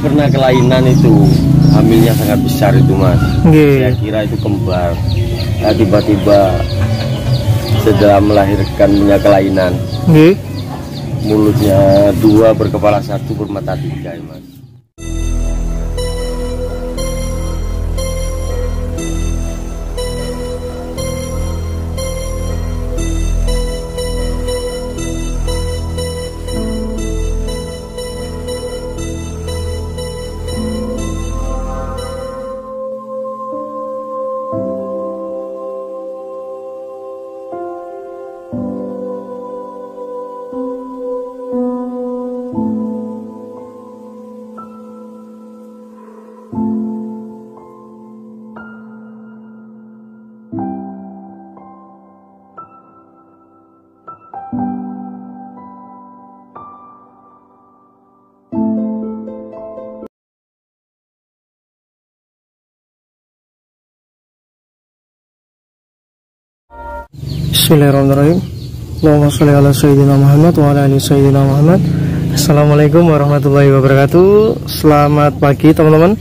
pernah kelainan itu. Hamilnya sangat besar itu mas. Nggih. saya kira itu kembar. Nah, tiba-tiba setelah melahirkan punya kelainan mulutnya dua berkepala satu bermata tiga ya, mas Bismillahirrahmanirrahim. Allahumma sholli ala sayyidina Muhammad wa ala ali sayyidina Muhammad. Assalamualaikum warahmatullahi wabarakatuh. Selamat pagi teman-teman.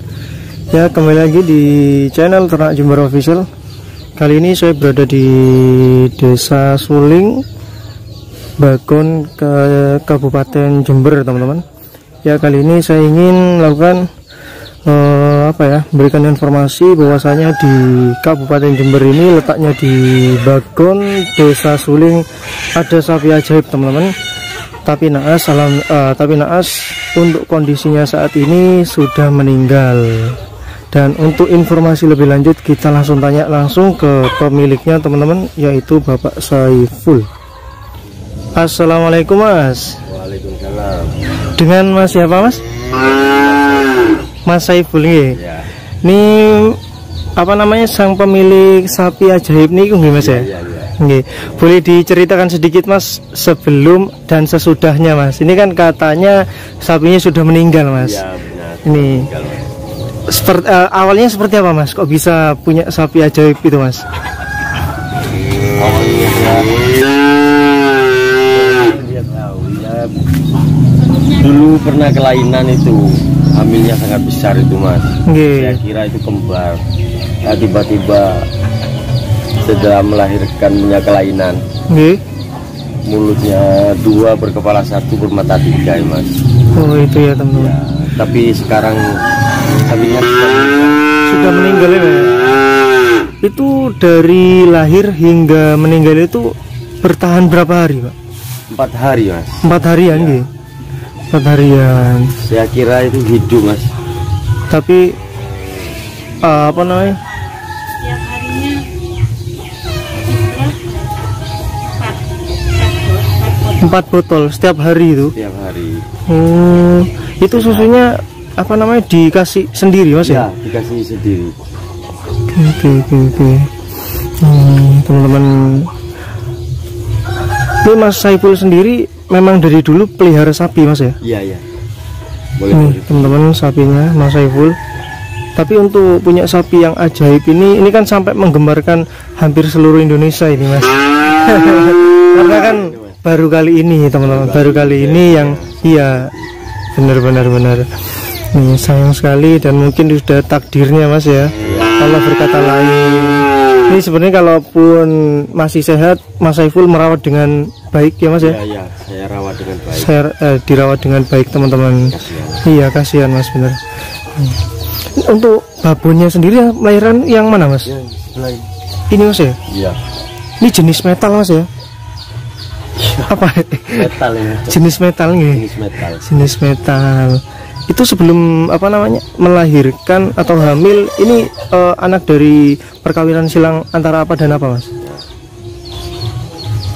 Ya, kembali lagi di channel Ternak Jember Official. Kali ini saya berada di Desa Suling, Bagon ke Kabupaten Jember, teman-teman. Ya, kali ini saya ingin melakukan eh, apa ya memberikan informasi bahwasanya di Kabupaten Jember ini letaknya di Bagon Desa Suling ada sapi ajaib teman-teman. Tapi naas alam eh, tapi naas untuk kondisinya saat ini sudah meninggal. Dan untuk informasi lebih lanjut kita langsung tanya langsung ke pemiliknya teman-teman yaitu Bapak Saiful. Assalamualaikum Mas. Waalaikumsalam. Dengan Mas siapa Mas Mas Saiful nggih. ya Ini apa namanya sang pemilik sapi ajaib nih nggih Mas ya? ya ya Nggih. Boleh diceritakan sedikit Mas sebelum dan sesudahnya Mas. Ini kan katanya sapinya sudah meninggal Mas. ya benar Ini Tinggal, Mas. seperti eh, awalnya seperti apa Mas? Kok bisa punya sapi ajaib itu Mas? awalnya ya dia tahu ya dulu pernah kelainan itu hamilnya sangat besar itu mas saya Nggih. kira itu kembar nah, tiba-tiba setelah melahirkan punya kelainan Nggih. mulutnya dua berkepala satu bermata tiga ya mas Oh itu ya teman-teman. ya tapi sekarang hamilnya sudah meninggal. Sudah meninggal ya. Itu dari lahir hingga meninggal itu bertahan berapa hari Pak? empat hari mas Empat harian gitu. Empat harian. saya kira itu hidup mas Tapi eh, apa namanya? setiap harinya Empat botol setiap hari itu. tiap hari Hmm, itu susunya apa namanya dikasih sendiri mas ya? ya dikasih sendiri Oke oke oke. Hmm, teman-teman. Ini Mas Saiful sendiri memang dari dulu pelihara sapi mas ya? iya iya boleh boleh teman-teman sapinya Mas Saiful. Tapi untuk punya sapi yang ajaib ini, ini kan sampai menggembarkan hampir seluruh Indonesia ini mas. Karena kan baru kali ini teman-teman, baru kali ini yang iya benar-benar benar. Nih sayang sekali dan mungkin sudah takdirnya mas ya. Allah berkata lain. Ini sebenarnya kalaupun masih sehat, Mas Saiful merawat dengan baik ya mas ya. iya iya saya rawat dengan baik Saya eh, dirawat dengan baik teman-teman. Iya kasihan mas bener. Hmm. Untuk babonnya sendiri ya, lahiran yang mana mas? ya sebelah ini. Mas ya? iya Ini jenis metal mas ya? Apa? metal ya jenis metal nih? jenis metal Jenis metal. Itu sebelum apa namanya melahirkan atau hamil ini eh, anak dari perkawinan silang antara apa dan apa mas?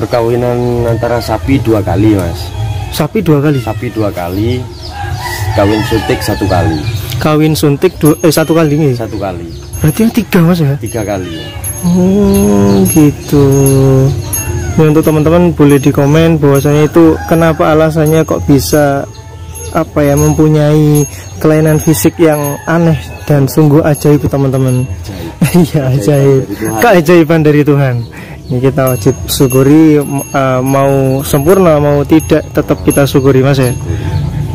Perkawinan antara sapi dua kali mas Sapi dua kali. sapi dua kali kawin suntik satu kali Kawin suntik dua, eh satu kali nih. satu kali Berarti yang tiga mas ya? tiga kali Oh gitu. Ini untuk teman-teman boleh di komen bahwasanya itu kenapa alasannya kok bisa apa ya mempunyai kelainan fisik yang aneh dan sungguh ajaib teman-teman. Iya ajaib. Keajaiban dari Tuhan. Ini kita wajib syukuri m- eh, mau sempurna mau tidak tetap kita syukuri mas ya.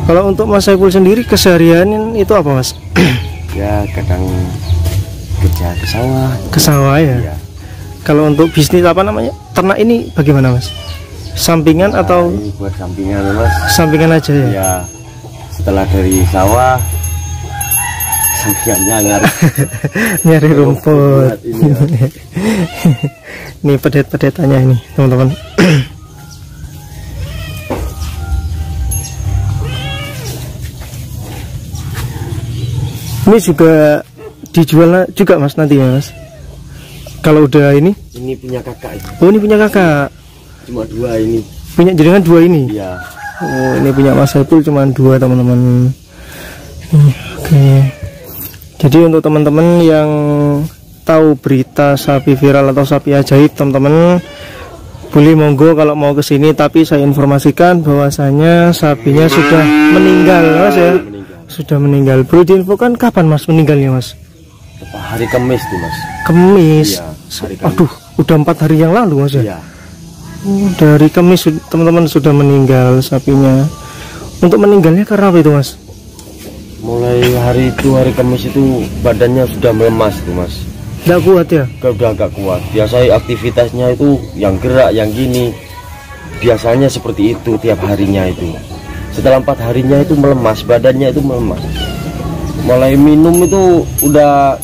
Kalau untuk Mas Saiful sendiri keseharian itu apa Mas? ya kadang kerja ke sawah Ke sawah ya. ya Kalau untuk bisnis apa namanya? Ternak ini bagaimana Mas? Sampingan atau Nah, ini buat sampingan mas sampingan aja ya? ya setelah dari sawah sampingannya nyari Nyari rumput. ini, ya. Pedet-pedetannya ini teman-teman. ini juga dijual juga mas nanti ya mas. Kalau udah ini, ini punya kakak ini oh ini punya kakak, cuma dua ini punya jaringan dua ini. ya Oh ini punya mas Saiful cuma dua teman-teman. Oke. Jadi untuk teman-teman yang tahu berita sapi viral atau sapi ajaib teman-teman boleh monggo kalau mau ke sini. Tapi saya informasikan bahwasanya sapinya sudah meninggal mas ya. Meninggal. Sudah meninggal. Perlu diinfokan kapan mas meninggalnya mas? Hari Kamis tuh mas. Kemis Iya, hari Kamis. aduh udah empat hari yang lalu mas ya? Ya Oh, dari Kamis sud- teman-teman sudah meninggal sapinya. Untuk meninggalnya karena apa itu mas mulai hari itu hari Kamis itu badannya sudah melemas tuh mas. Tidak kuat ya? Udah agak kuat. Biasa aktivitasnya itu yang gerak yang gini. Biasanya seperti itu tiap harinya itu. Setelah empat harinya itu melemas badannya itu melemas. Mulai minum itu udah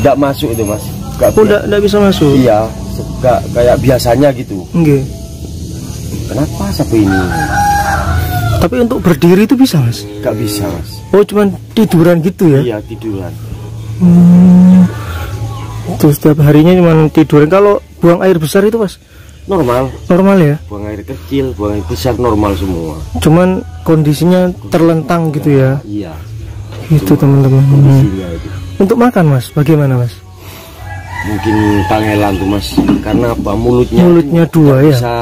tidak masuk itu mas. Gak oh tidak tidak bisa masuk? Iya gak kayak biasanya gitu. Nggih. kenapa sapi ini tapi untuk berdiri itu bisa mas gak bisa mas oh cuman tiduran gitu ya iya tiduran Hmm. Terus setiap harinya cuma tiduran. Kalau buang air besar itu mas normal normal ya. buang air kecil buang air besar normal semua Cuman kondisinya terlentang gitu ya. iya Itu teman-teman. Hmm. itu Untuk makan mas, bagaimana mas? mungkin kangelan tuh mas karena apa mulutnya Mulutnya dua ya? bisa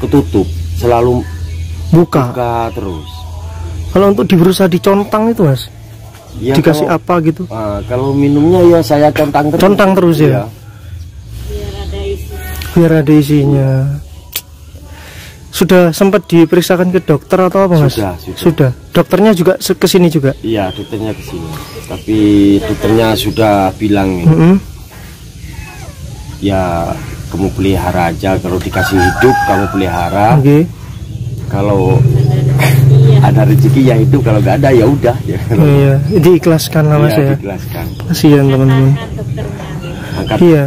ketutup selalu Buka. buka terus Kalau untuk di berusaha dicontang itu mas, ya, dikasih kalau, apa gitu? ah, kalau minumnya ya saya contang terus Contang terus ya? Iya. biar ada isi Biar ada isinya. Sudah sempat diperiksakan ke dokter atau apa mas? Sudah, sudah. Dokternya juga ke sini juga. iya dokternya ke sini tapi dokternya sudah bilang nih, Mm-mm. ya kamu pelihara aja kalau dikasih hidup kamu pelihara Oke. Kalau ada rezeki ya hidup kalau nggak ada ya udah ya Iya, diikhlaskan lah mas ya, ya. Kasihan teman-teman. Iya.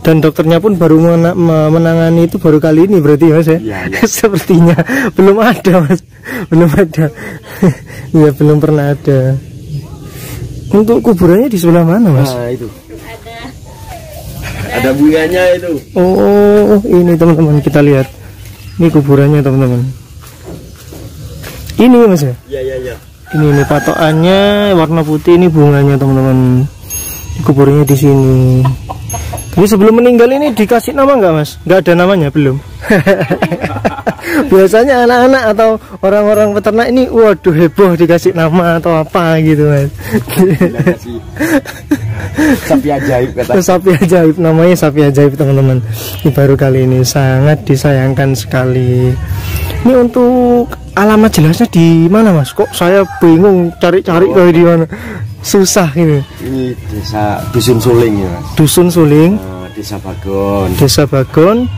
Dan dokternya pun baru mena- me- menangani itu baru kali ini berarti mas ya? Iya, iya. Sepertinya belum ada mas, belum ada. Iya belum pernah ada. Untuk kuburannya di sebelah mana mas? nah itu ada ada bunganya itu Oh ini teman-teman kita lihat. Ini kuburannya teman-teman. Ini mas ya? iya iya iya Ini ini patokannya warna putih ini bunganya teman-teman. Kuburnya di sini. Tapi sebelum meninggal ini dikasih nama nggak mas? Nggak ada namanya belum. Biasanya anak-anak atau orang-orang peternak ini, waduh heboh dikasih nama atau apa gitu mas. Sapi ajaib kata sapi ajaib namanya sapi ajaib teman-teman. Ini baru kali ini sangat disayangkan sekali. Ini untuk alamat jelasnya di mana mas? Kok saya bingung cari-cari Oh. di mana? Susah ini. ini desa dusun suling ya mas Dusun Suling, Eh, desa bagon Desa Bagon.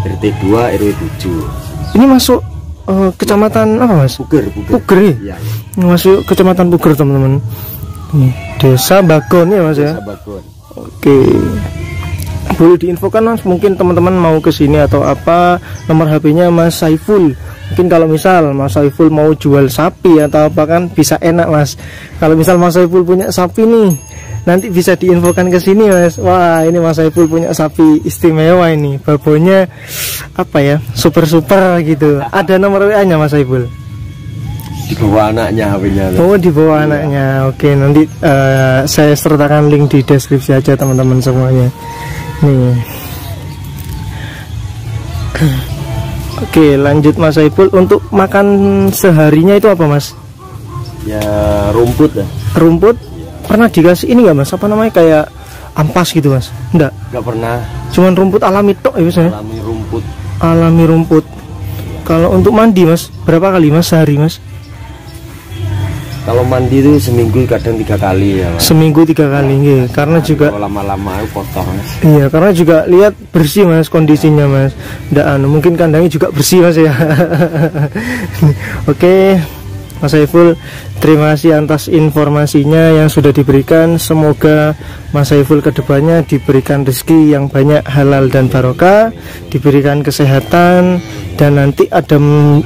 rt 2 rw 7 Ini masuk eh, kecamatan apa mas? puger puger Puger ya? Ini Masuk kecamatan Puger teman-teman. Desa Bagon ya mas ya. desa bagon Oke. Boleh diinfokan mas, mungkin teman-teman mau ke sini atau apa nomor HP-nya Mas Saiful. Mungkin kalau misal Mas Saiful mau jual sapi atau apa kan bisa enak mas. Kalau misal Mas Saiful punya sapi nih, nanti bisa diinfokan ke sini mas. Wah ini Mas Saiful punya sapi istimewa ini, babonya apa ya, super super gitu. Ada nomor WA-nya Mas Saiful. di bawah anaknya HP-nya. Oh di bawah anaknya. Oke nanti eh, saya sertakan link di deskripsi aja teman-teman semuanya. Nih. Oke lanjut Mas Saiful untuk makan seharinya itu apa Mas? ya rumput dah Rumput? Pernah dikasih ini nggak Mas? Apa namanya kayak ampas gitu Mas? Enggak. nggak pernah Cuman rumput alami tok ya biasanya. alami rumput Alami rumput. kalau untuk mandi mas berapa kali mas sehari mas kalau mandi itu seminggu kadang tiga kali ya mas seminggu tiga kali nggih. karena juga lama-lama itu kotor mas Iya, karena juga lihat bersih mas kondisinya mas. Anu, mungkin kandangnya juga bersih mas ya. Oke, Mas Saiful, terima kasih atas informasinya yang sudah diberikan. Semoga Mas Saiful ke depannya diberikan rezeki yang banyak halal dan barokah, diberikan kesehatan, dan nanti ada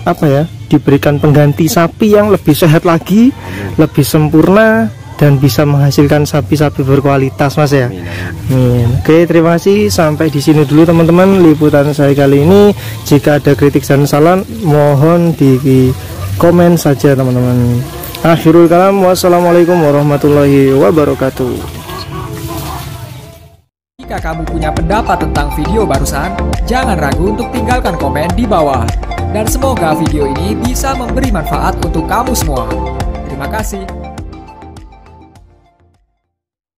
apa ya, diberikan pengganti sapi yang lebih sehat lagi, lebih sempurna, dan bisa menghasilkan sapi-sapi berkualitas mas ya. Amin. Oke, terima kasih. Sampai di sini dulu teman-teman liputan saya kali ini. Jika ada kritik dan saran, mohon di komen saja teman-teman. Akhirul kalam. Wassalamualaikum warahmatullahi wabarakatuh. Jika kamu punya pendapat tentang video barusan, jangan ragu untuk tinggalkan komen di bawah. Dan semoga video ini bisa memberi manfaat untuk kamu semua. Terima kasih.